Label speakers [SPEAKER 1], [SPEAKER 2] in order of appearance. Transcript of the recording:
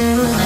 [SPEAKER 1] Uh,